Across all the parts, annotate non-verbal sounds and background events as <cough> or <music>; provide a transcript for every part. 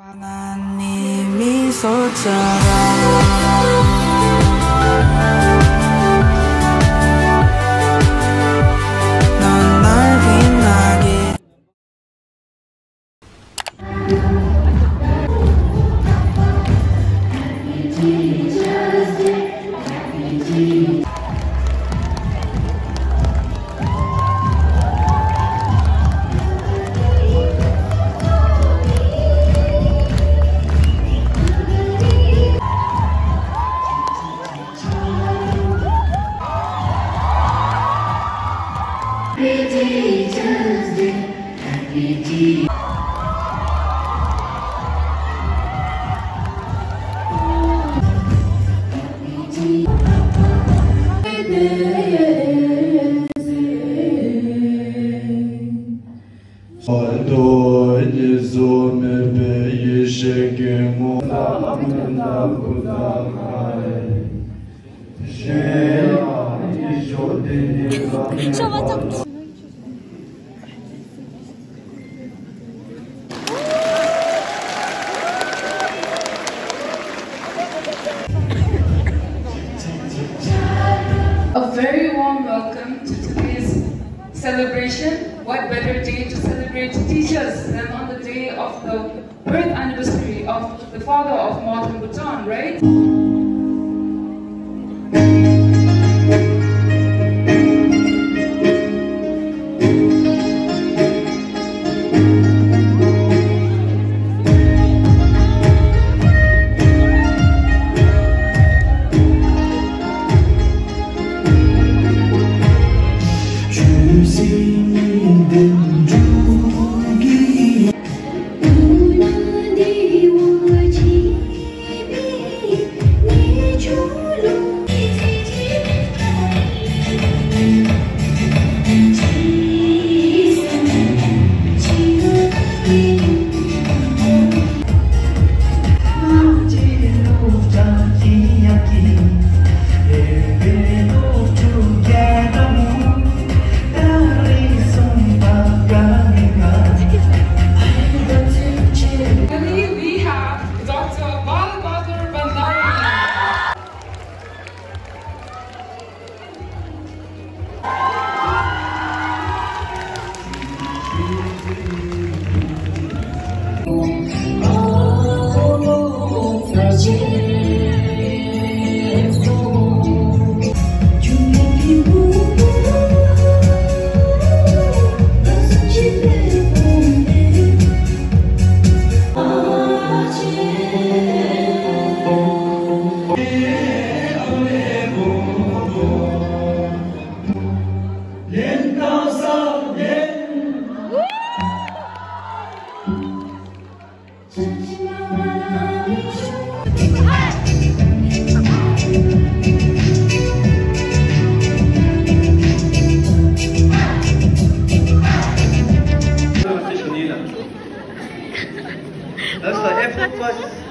하나님이 소처럼 bitti. Doydu zomer beyi şegemu Namında kudam hay Şey ay jodini Şavatak day to celebrate teachers. That's the effort plus.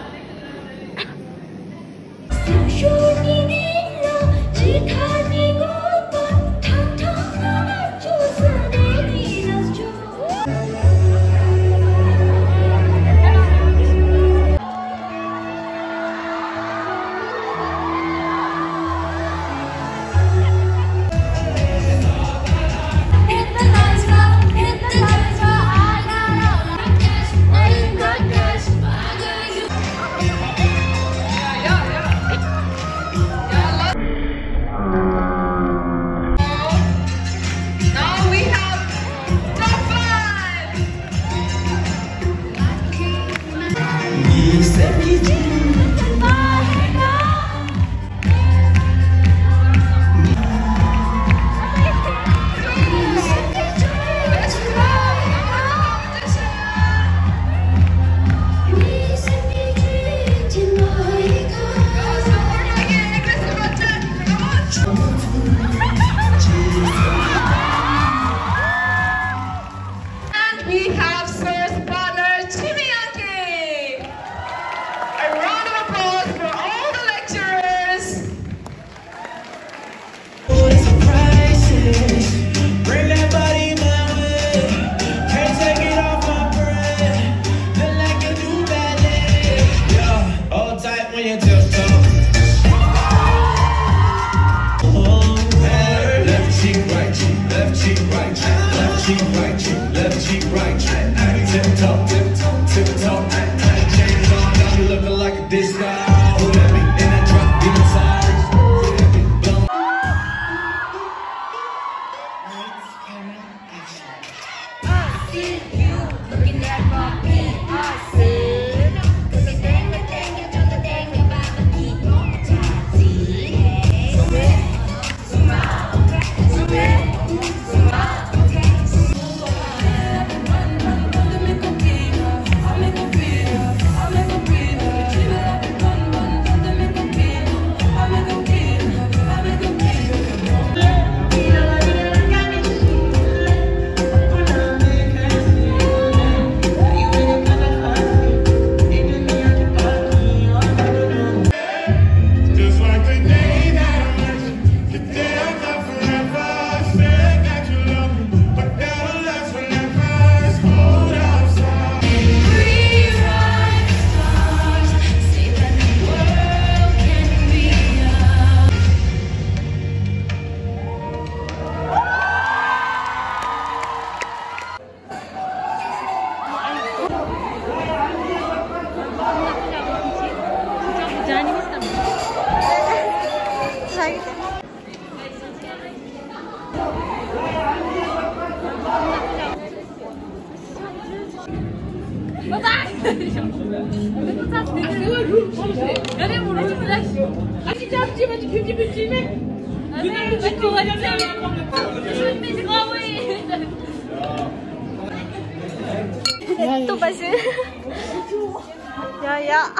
Yeah, yeah.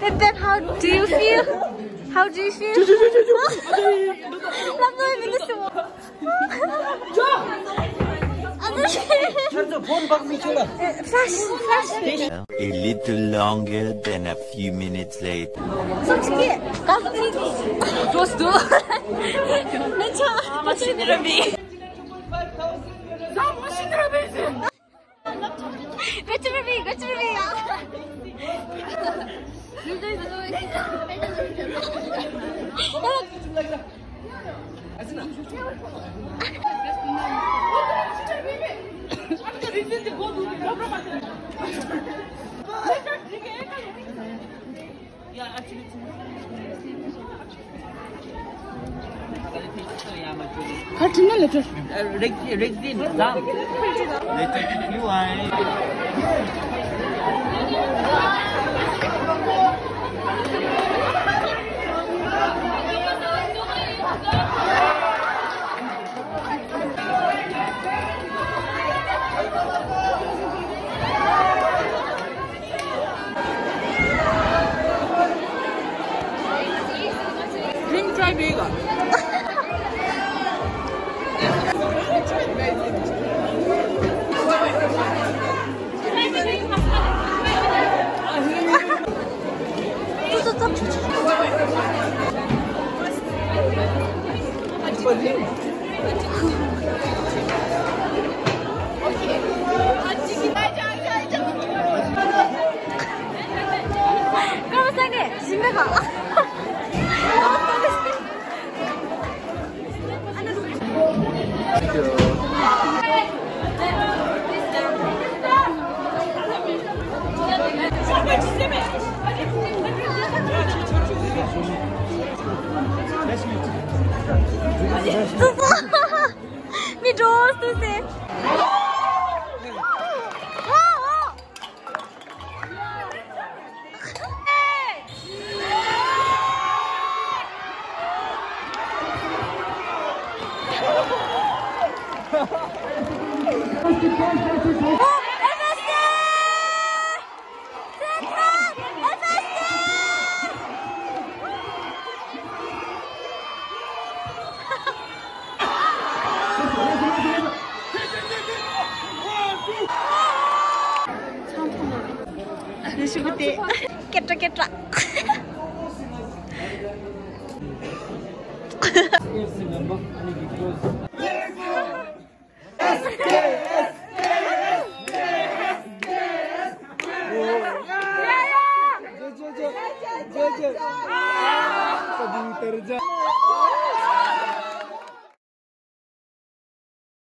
Then, then how do you feel? How do you feel? I'm not even listening. bác mi chưa. Flash, flash. A little longer than a few minutes later. 솔직히 깜찍이 좋았어. 괜찮아. 맛있는 비. 맛있는 Kaçına letter? Rexin, zam. Letter you. Thank you. minha amiga. <laughs> 叔叔，<laughs> 哈哈，你着，叔叔。 네. 이렇게 깨트깨트 <laughs> <laughs>